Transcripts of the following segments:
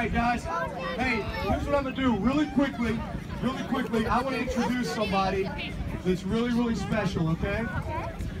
right, guys. Hey, here's what I'm gonna do really quickly. Really quickly, I want to introduce somebody that's really, really special, okay?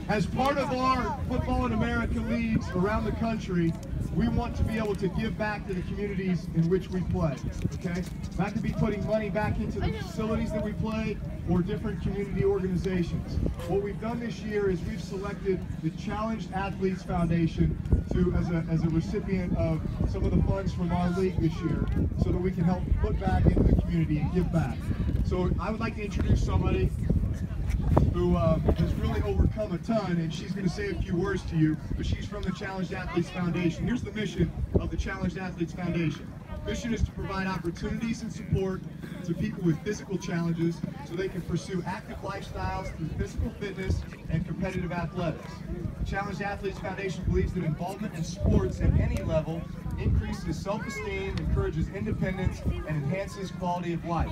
As part of our Football N America leagues around the country, we want to be able to give back to the communities in which we play, okay? That could be putting money back into the facilities that we play or different community organizations. What we've done this year is we've selected the Challenged Athletes Foundation to as a, as a recipient of some of the funds from our league this year so that we can help put back into the community and give back. So I would like to introduce somebody who uh, has really overcome a ton, and she's going to say a few words to you, but she's from the Challenged Athletes Foundation. Here's the mission of the Challenged Athletes Foundation. Mission is to provide opportunities and support to people with physical challenges so they can pursue active lifestyles through physical fitness and competitive athletics. The Challenged Athletes Foundation believes that involvement in sports at any level increases self-esteem, encourages independence, and enhances quality of life.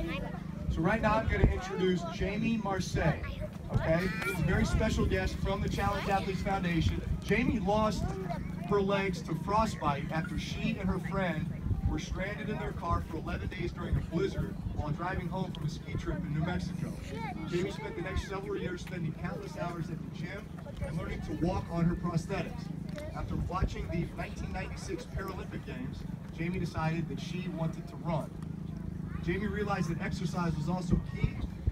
So right now I'm going to introduce Jami Marseilles. Okay, she's a very special guest from the Challenge Athletes Foundation. Jami lost her legs to frostbite after she and her friend were stranded in their car for 11 days during a blizzard while driving home from a ski trip in New Mexico. Jami spent the next several years spending countless hours at the gym and learning to walk on her prosthetics. After watching the 1996 Paralympic Games, Jami decided that she wanted to run. Jami realized that exercise was also key,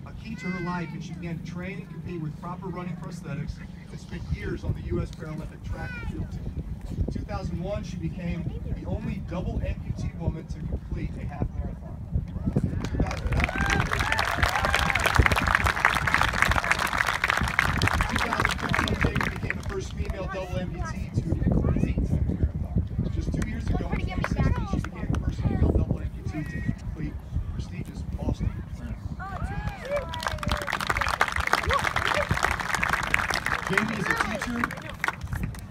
a key to her life, and she began to train and compete with proper running prosthetics and spent years on the U.S. Paralympic track and field team. In 2001, she became the only double amputee woman to complete a half marathon. 2015, Jami became the first female double amputee to complete a marathon. Just two years ago, in 2016, she became the first female double amputee to complete prestigious Boston Marathon. Jami is a teacher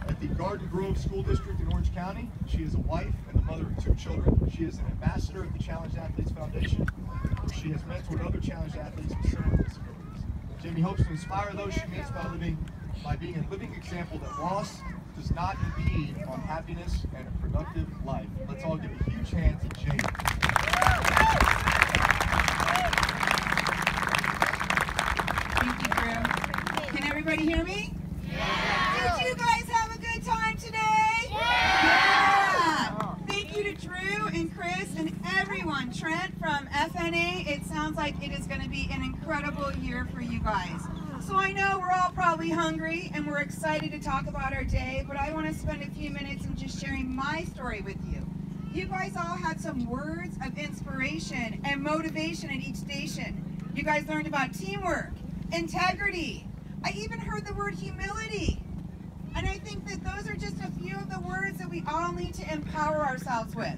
at the Garden Grove School District in Orange County. She is a wife and the mother of two children. She is an ambassador of the Challenged Athletes Foundation, where she has mentored other challenged athletes with similar disabilities. Jami hopes to inspire those she meets by living by being a living example that loss does not impede on happiness and a productive life. Let's all give a huge hand to Jami. Thank you, Drew. Can everybody hear me? Yeah. Did you guys have a good time today? Yeah. Thank you to Drew and Chris and everyone. Trent from FNA. It sounds like it is going to be an incredible year for you guys. So I know we're all probably hungry and we're excited to talk about our day, but I want to spend a few minutes in just sharing my story with you. You guys all had some words of inspiration and motivation at each station. You guys learned about teamwork, integrity. I even heard the word humility. And I think that those are just a few of the words that we all need to empower ourselves with.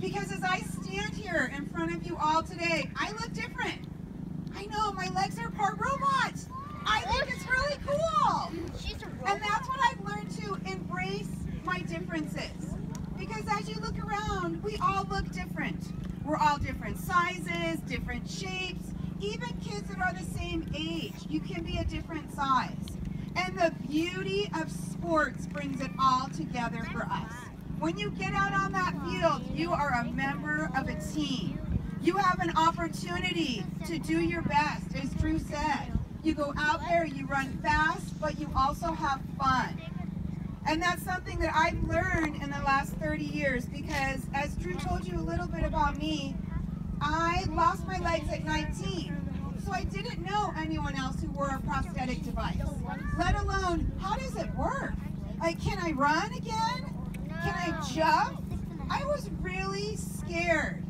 Because as I stand here in front of you all today, I look different. I know, my legs are part robot. I think it's really cool. And that's what I've learned to embrace my differences. Because as you look around, we all look different. We're all different sizes, different shapes, even kids that are the same age, you can be a different size. And the beauty of sports brings it all together for us. When you get out on that field, you are a member of a team. You have an opportunity to do your best, as Drew said. You go out there, you run fast, but you also have fun. And that's something that I've learned in the last 30 years because as Drew told you a little bit about me, I lost my legs at 19. So I didn't know anyone else who wore a prosthetic device, let alone how does it work? Like, can I run again? Can I jump? I was really scared.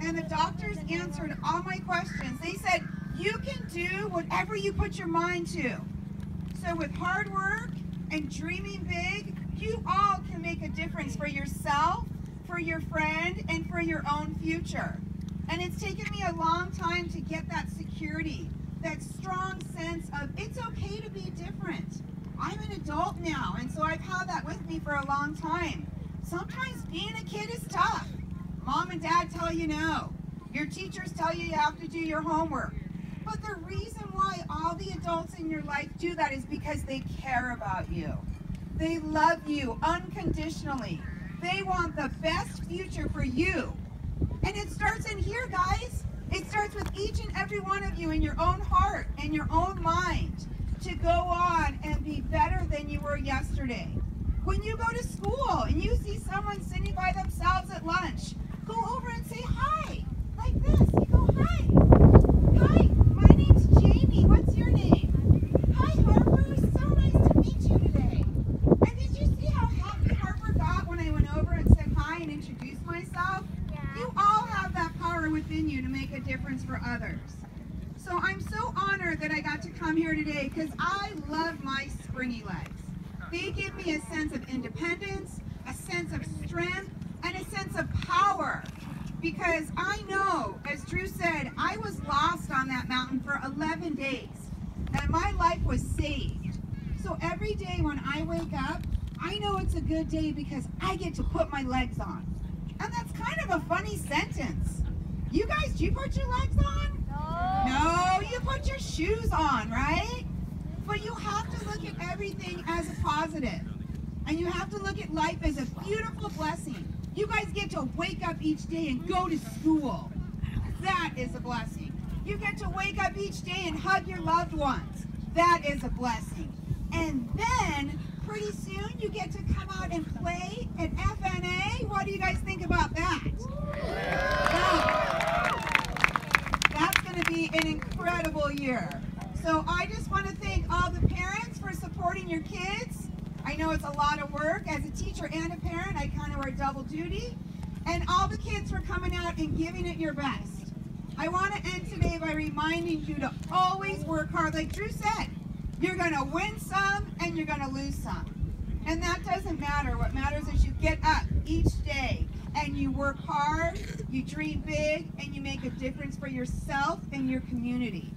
And the doctors answered all my questions. They said, you can do whatever you put your mind to. So with hard work and dreaming big, you all can make a difference for yourself, for your friend, and for your own future. And it's taken me a long time to get that security, that strong sense of it's okay to be different. I'm an adult now, and so I've had that with me for a long time. Sometimes being a kid is tough. Mom and dad tell you no. Your teachers tell you you have to do your homework. But the reason why all the adults in your life do that is because they care about you. They love you unconditionally. They want the best future for you. And it starts in here, guys. It starts with each and every one of you in your own heart and your own mind to go on and be better than you were yesterday. When you go to school and you see someone sitting by themselves at lunch, go over and say hi, like this. You go, hi. Hi, my name's Jami. What's your name? Hi, Harper. So nice to meet you today. And did you see how happy Harper got when I went over and said hi and introduced myself? Yeah. You all have that power within you to make a difference for others. So I'm so honored that I got to come here today because I love my springy legs. They give me a sense of independence, a sense of strength, and a sense of power. Because I know, as Drew said, I was lost on that mountain for 11 days, and my life was saved. So every day when I wake up, I know it's a good day because I get to put my legs on. And that's kind of a funny sentence. You guys, do you put your legs on? No, No, you put your shoes on, right? But you have to look at everything as a positive. And you have to look at life as a beautiful blessing. You guys get to wake up each day and go to school. That is a blessing. You get to wake up each day and hug your loved ones. That is a blessing. And then, pretty soon, you get to come out and play at FNA. What do you guys think about that? That's going to be an incredible year. So I just want to thank all the parents your kids. I know it's a lot of work. As a teacher and a parent, I kind of wear double duty. And all the kids for coming out and giving it your best. I want to end today by reminding you to always work hard. Like Drew said, you're going to win some and you're going to lose some. And that doesn't matter. What matters is you get up each day and you work hard, you dream big, and you make a difference for yourself and your community.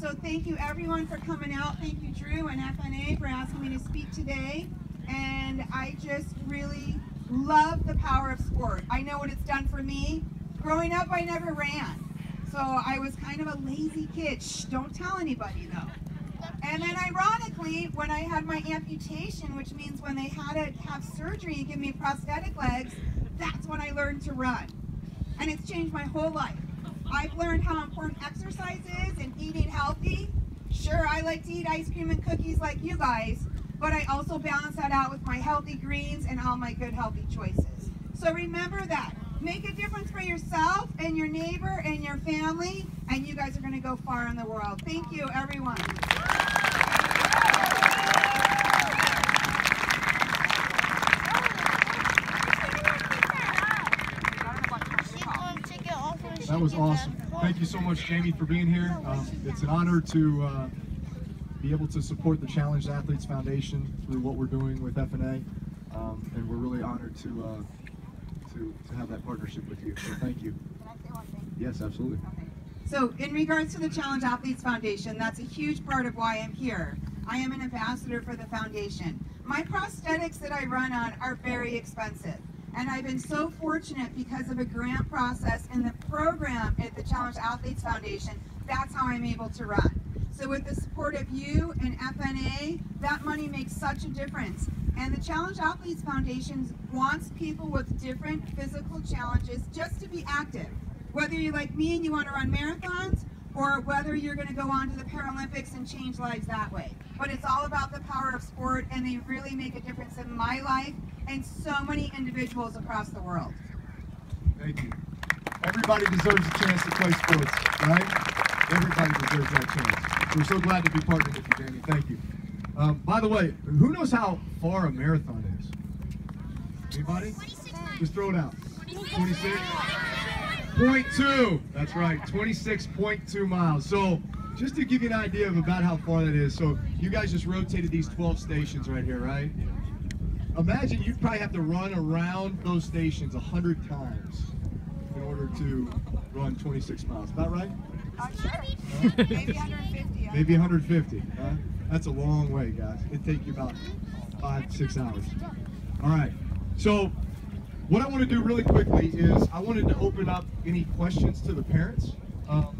So thank you everyone for coming out. Thank you Drew and FNA for asking me to speak today. And I just really love the power of sport. I know what it's done for me. Growing up, I never ran. So I was kind of a lazy kid. Shh, don't tell anybody though. And then ironically, when I had my amputation, which means when they had to have surgery and give me prosthetic legs, that's when I learned to run. And it's changed my whole life. I've learned how important exercise is and eating healthy. Sure, I like to eat ice cream and cookies like you guys, but I also balance that out with my healthy greens and all my good healthy choices. So remember that. Make a difference for yourself and your neighbor and your family, and you guys are going to go far in the world. Thank you, everyone. That was awesome. Thank you so much, Jami, for being here. Um, it's an honor to uh, be able to support the Challenged Athletes Foundation through what we're doing with FNA, um, and we're really honored to, uh, to to have that partnership with you. So thank you. Yes, absolutely. So in regards to the Challenge Athletes Foundation, that's a huge part of why I'm here. I am an ambassador for the foundation. My prosthetics that I run on are very expensive. And I've been so fortunate because of a grant process and the program at the Challenge Athletes Foundation, that's how I'm able to run. So with the support of you and FNA, that money makes such a difference. And the Challenge Athletes Foundation wants people with different physical challenges just to be active. Whether you're like me and you want to run marathons, or whether you're going to go on to the Paralympics and change lives that way. But it's all about the power of sport, and they really make a difference in my life and so many individuals across the world. Thank you. Everybody deserves a chance to play sports, right? Everybody deserves that chance. We're so glad to be partnered with you, Danny. Thank you. Um, by the way, who knows how far a marathon is? Anybody? Just throw it out. 26? Point two. That's right. 26.2 miles. So just to give you an idea of about how far that is. So you guys just rotated these 12 stations right here, right? Imagine you'd probably have to run around those stations 100 times in order to run 26 miles. About right? Uh, sure. Maybe 150. Maybe 150. Huh? That's a long way, guys. It'd take you about five, six hours. All right. So what I want to do really quickly is I wanted to open up any questions to the parents. Um,